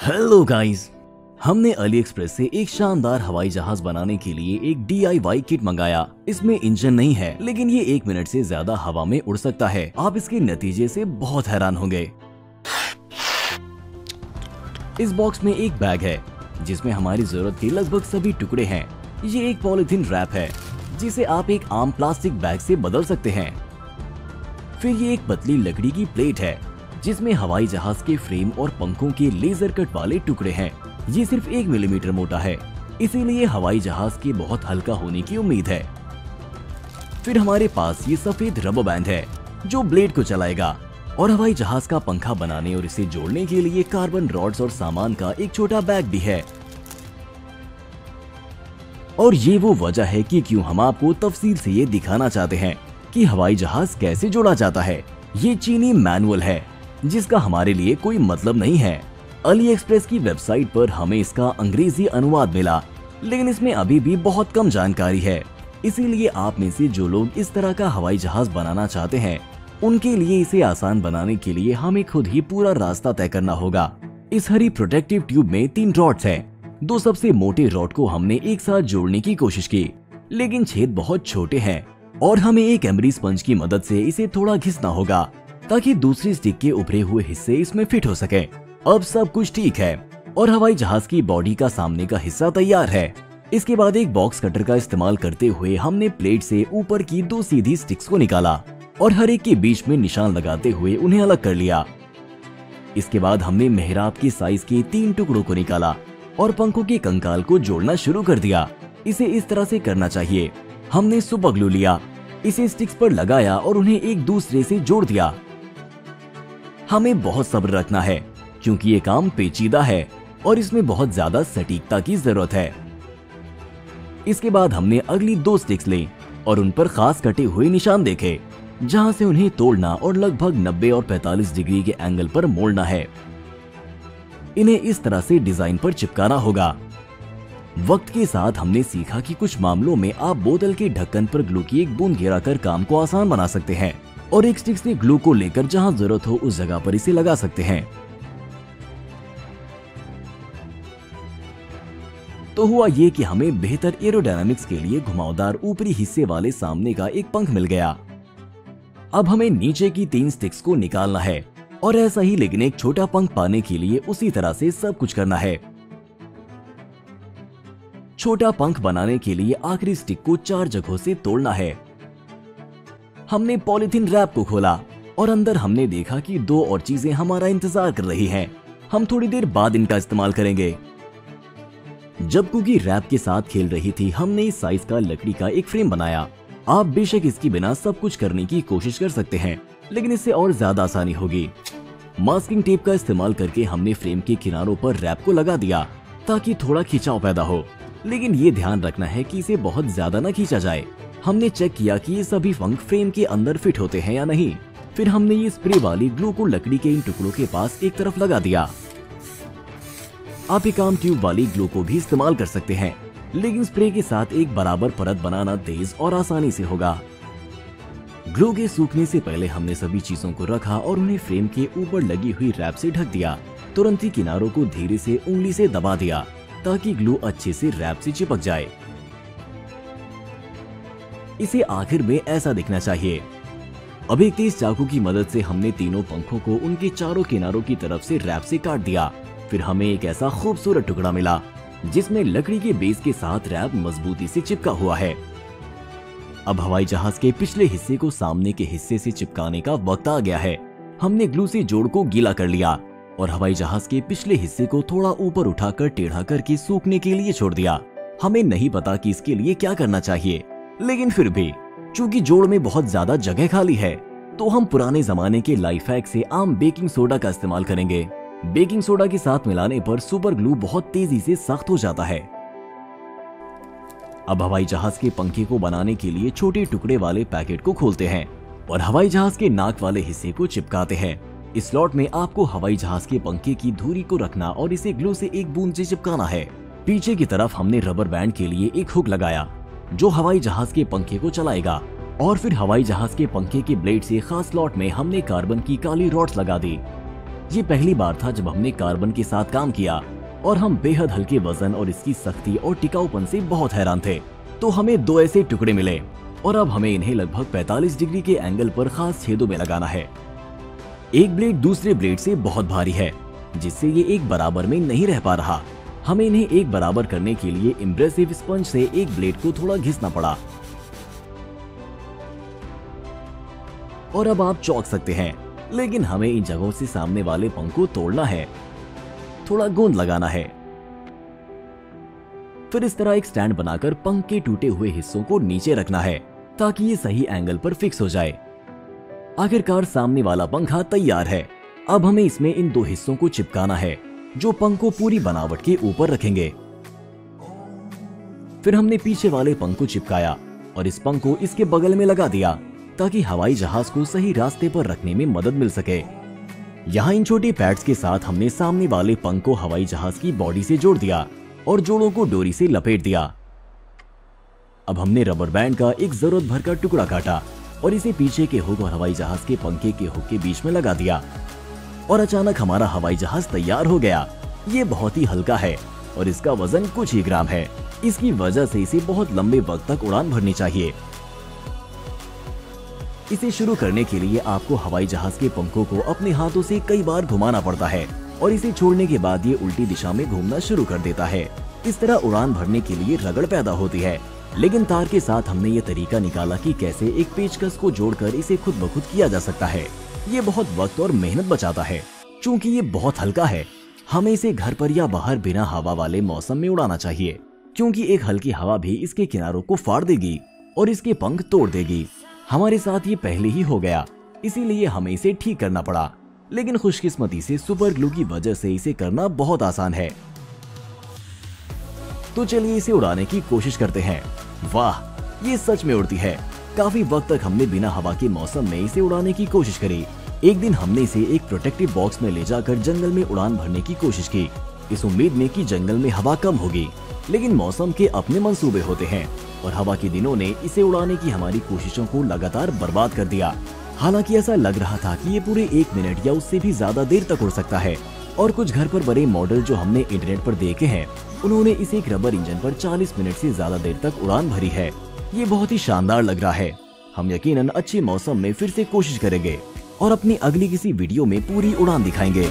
Hello guys हमने Ali express से एक शानदार हवाई जहाज़ बनाने के लिए एक डी किट मंगाया। इसमें इंजन नहीं है, लेकिन ये एक मिनट से ज़्यादा हवा में उड़ सकता है। आप इसके नतीजे से बहुत हैरान होंगे। इस बॉक्स में एक बैग है, जिसमें हमारी ज़रूरत के लगभग सभी टुकड़े हैं। ये एक पॉलिथीन रैप है, जिसे आप एक आम प्लास्टिक बैग से बदल सकते हैं। फिर ये एक पतली लकड़ी की प्लेट है। जिसमें हवाई जहाज़ के फ्रेम और पंखों के लेजर कट वाले टुकड़े हैं। ये सिर्फ़ एक मिलीमीटर मोटा है। इसीलिए हवाई जहाज़ के बहुत हल्का होने की उम्मीद है। फिर हमारे पास ये सफ़ेद रबर बैंड है, जो ब्लेड को चलाएगा। और हवाई जहाज़ का पंखा बनाने और इसे जोड़ने के लिए कार्बन रॉड्स और सामान का एक छोटा बैग भी है। और ये वो वजह है कि क्यों हम आपको तफसील से ये दिखाना चाहते हैं कि हवाई जहाज़ कैसे जोड़ा जाता है। ये चीनी मैनुअल है। जिसका हमारे लिए कोई मतलब नहीं है। अली एक्सप्रेस की वेबसाइट पर हमें इसका अंग्रेज़ी अनुवाद मिला, लेकिन इसमें अभी भी बहुत कम जानकारी है। इसीलिए आप में से जो लोग इस तरह का हवाई जहाज़ बनाना चाहते हैं, उनके लिए इसे आसान बनाने के लिए हमें खुद ही पूरा रास्ता तय करना होगा। इस हरी प्रोटेक्टिव ट्यूब में तीन रॉड्स हैं। दो सबसे मोटे रॉड को हमने एक साथ जोड़ने की कोशिश की, लेकिन छेद बहुत छोटे हैं, और हमें एक एमरी स्पंज की मदद से इसे थोड़ा घिसना होगा। ताकि दूसरी स्टिक के उभरे हुए हिस्से इसमें फिट हो सके। अब सब कुछ ठीक है और हवाई जहाज़ की बॉडी का सामने का हिस्सा तैयार है। इसके बाद एक बॉक्स कटर का इस्तेमाल करते हुए हमने प्लेट से ऊपर की दो सीधी स्टिक्स को निकाला और हर एक के बीच में निशान लगाते हुए उन्हें अलग कर लिया। इसके बाद हमने मेहराब की साइज़ के तीन टुकड़ों को निकाला और पंखों के कंकाल को जोड़ना शुरू कर दिया। इसे इस तरह से करना चाहिए। हमने सुपर ग्लू लिया, इसे स्टिक्स पर लगाया और उन्हें एक दूसरे से जोड़ दिया। हमें बहुत सब्र रखना है, क्योंकि ये काम पेचीदा है और इसमें बहुत ज़्यादा सटीकता की ज़रूरत है। इसके बाद हमने अगली दो स्टिक्स ली और उन पर खास कटे हुए निशान देखे, जहाँ से उन्हें तोड़ना और लगभग 90 और 45 डिग्री के एंगल पर मोड़ना है। इन्हें इस तरह से डिज़ाइन पर चिपकाना होगा। वक्त के साथ हमने सीखा कि कुछ मामलों में आप बोतल के ढक्कन पर ग्लू की एक बूंद गिराकर काम को आसान बना सकते हैं। और एक स्टिक से ग्लू को लेकर जहाँ ज़रूरत हो उस जगह पर इसे लगा सकते हैं। तो हुआ ये कि हमें बेहतर एरोडायनामिक्स के लिए घुमावदार ऊपरी हिस्से वाले सामने का एक पंख मिल गया। अब हमें नीचे की तीन स्टिक्स को निकालना है और ऐसा ही लेकिन एक छोटा पंख पाने के लिए उसी तरह से सब कुछ करना है। छोटा पंख बनाने के लिए आखिरी स्टिक को चार जगहों से तोड़ना है। हमने पॉलिथीन रैप को खोला और अंदर हमने देखा कि दो और चीज़ें हमारा इंतज़ार कर रही हैं। हम थोड़ी देर बाद इनका इस्तेमाल करेंगे। जब कुकी रैप के साथ खेल रही थी, हमने इस साइज़ का लकड़ी का एक फ्रेम बनाया। आप बेशक इसकी बिना सब कुछ करने की कोशिश कर सकते हैं, लेकिन इससे और ज़्यादा आसानी होगी। मास्किंग टेप का इस्तेमाल करके हमने फ्रेम के किनारों पर रैप को लगा दिया, ताकि थोड़ा खिंचाव पैदा हो। लेकिन ये ध्यान रखना है कि इसे बहुत ज़्यादा न खींचा जाए। हमने चेक किया कि ये सभी फंक फ्रेम के अंदर फिट होते हैं या नहीं। फिर हमने ये स्प्रे वाली ग्लू को लकड़ी के इन टुकड़ों के पास एक तरफ़ लगा दिया। आप एक आम ट्यूब वाली ग्लू को भी इस्तेमाल कर सकते हैं, लेकिन स्प्रे के साथ एक बराबर परत बनाना तेज और आसानी से होगा। ग्लू के सूखने से पहले हमने सभी चीज़ों को रखा और उन्हें फ्रेम के ऊपर लगी हुई रैप से ढक दिया, तुरंत ही किनारों को धीरे से उंगली से दबा दिया, ताकि ग्लू अच्छे से रैप से चिपक जाए। इसे आखिर में ऐसा दिखना चाहिए। अब एक तेज चाकू की मदद से हमने तीनों पंखों को उनके चारों किनारों की तरफ़ से रैप से काट दिया। फिर हमें एक ऐसा खूबसूरत टुकड़ा मिला, जिसमें लकड़ी के बेस के साथ रैप मजबूती से चिपका हुआ है। अब हवाई जहाज़ के पिछले हिस्से को सामने के हिस्से से चिपकाने का वक्त आ गया है। हमने ग्लू से जोड़ को गीला कर लिया और हवाई जहाज़ के पिछले हिस्से को थोड़ा ऊपर उठाकर टेढ़ा करके सूखने के लिए छोड़ दिया। हमें नहीं पता कि इसके लिए क्या करना चाहिए। लेकिन फिर भी, चूँकि जोड़ में बहुत ज़्यादा जगह खाली है तो हम पुराने जमाने के लाइफ हैक से आम बेकिंग सोडा का इस्तेमाल करेंगे। बेकिंग सोडा के साथ मिलाने पर सुपर ग्लू बहुत तेज़ी से सख्त हो जाता है। अब हवाई जहाज़ के पंखे को बनाने के लिए छोटे टुकड़े वाले पैकेट को खोलते हैं और हवाई जहाज़ के नाक वाले हिस्से को चिपकाते हैं। इस स्लॉट में आपको हवाई जहाज़ के पंखे की धुरी को रखना और इसे ग्लू से एक बूंद से चिपकाना है। पीछे की तरफ़ हमने रबर बैंड के लिए एक हुक लगाया। जो हवाई जहाज़ के पंखे को चलाएगा। और फिर हवाई जहाज़ के पंखे के ब्लेड से खास स्लॉट में हमने कार्बन की काली रॉड्स लगा दी। ये पहली बार था जब हमने कार्बन के साथ काम किया, और हम बेहद हल्के वज़न और इसकी सख्ती और टिकाऊपन से बहुत हैरान थे। तो हमें दो ऐसे टुकड़े मिले, और अब हमें इन्हें लगभग 45 डिग्री के एंगल पर खास छेदों में लगाना है। एक ब्लेड दूसरे ब्लेड से बहुत भारी है, जिससे ये एक बराबर में नहीं रह पा रहा। हमें इन्हें एक बराबर करने के लिए इम्प्रेसिव स्पंज से एक ब्लेड को थोड़ा घिसना पड़ा। और अब आप चौंक सकते हैं, लेकिन हमें इन जगहों से सामने वाले पंख को तोड़ना है। थोड़ा गोंद लगाना है। फिर इस तरह एक स्टैंड बनाकर पंख के टूटे हुए हिस्सों को नीचे रखना है, ताकि ये सही एंगल पर फिक्स हो जाए। आखिरकार सामने वाला पंखा तैयार है। अब हमें इसमें इन दो हिस्सों को चिपकाना है। जो पंख को पूरी बनावट के ऊपर रखेंगे। फिर हमने पीछे वाले पंख को चिपकाया और इस पंख को इसके बगल में लगा दिया, ताकि हवाई जहाज़ को सही रास्ते पर रखने में मदद मिल सके। यहाँ इन छोटे पैड्स के साथ हमने सामने वाले पंख को हवाई जहाज़ की बॉडी से जोड़ दिया और जोड़ों को डोरी से लपेट दिया। अब हमने रबर बैंड का एक ज़रूरत भर का टुकड़ा काटा और इसे पीछे के हुक और हवाई जहाज़ के पंखे के हुक के बीच में लगा दिया। और अचानक हमारा हवाई जहाज़ तैयार हो गया। ये बहुत ही हल्का है और इसका वज़न कुछ ही ग्राम है। इसकी वजह से इसे बहुत लंबे वक्त तक उड़ान भरनी चाहिए। इसे शुरू करने के लिए आपको हवाई जहाज़ के पंखों को अपने हाथों से कई बार घुमाना पड़ता है और इसे छोड़ने के बाद ये उल्टी दिशा में घूमना शुरू कर देता है। इस तरह उड़ान भरने के लिए रगड़ पैदा होती है। लेकिन तार के साथ हमने ये तरीका निकाला कि कैसे एक पेचकस को जोड़कर इसे खुद ब खुद किया जा सकता है। ये बहुत वक्त और मेहनत बचाता है। क्योंकि ये बहुत हल्का है, हमें इसे घर पर या बाहर बिना हवा वाले मौसम में उड़ाना चाहिए, क्योंकि एक हल्की हवा भी इसके किनारों को फाड़ देगी और इसके पंख तोड़ देगी। हमारे साथ ये पहले ही हो गया, इसीलिए हमें इसे ठीक करना पड़ा। लेकिन खुशकिस्मती से सुपर ग्लू की वजह से इसे करना बहुत आसान है। तो चलिए इसे उड़ाने की कोशिश करते हैं। वाह, ये सच में उड़ती है। काफ़ी वक्त तक हमने बिना हवा के मौसम में इसे उड़ाने की कोशिश करी। एक दिन हमने इसे एक प्रोटेक्टिव बॉक्स में ले जाकर जंगल में उड़ान भरने की कोशिश की। इस उम्मीद में कि जंगल में हवा कम होगी, लेकिन मौसम के अपने मंसूबे होते हैं और हवा के दिनों ने इसे उड़ाने की हमारी कोशिशों को लगातार बर्बाद कर दिया। हालाँकि ऐसा लग रहा था कि ये पूरे एक मिनट या उससे भी ज़्यादा देर तक उड़ सकता है और कुछ घर पर बने मॉडल जो हमने इंटरनेट पर देखे हैं, उन्होंने इसे एक रबर इंजन पर 40 मिनट से ज़्यादा देर तक उड़ान भरी है। ये बहुत ही शानदार लग रहा है। हम यकीनन अच्छे मौसम में फिर से कोशिश करेंगे और अपनी अगली किसी वीडियो में पूरी उड़ान दिखाएँगे।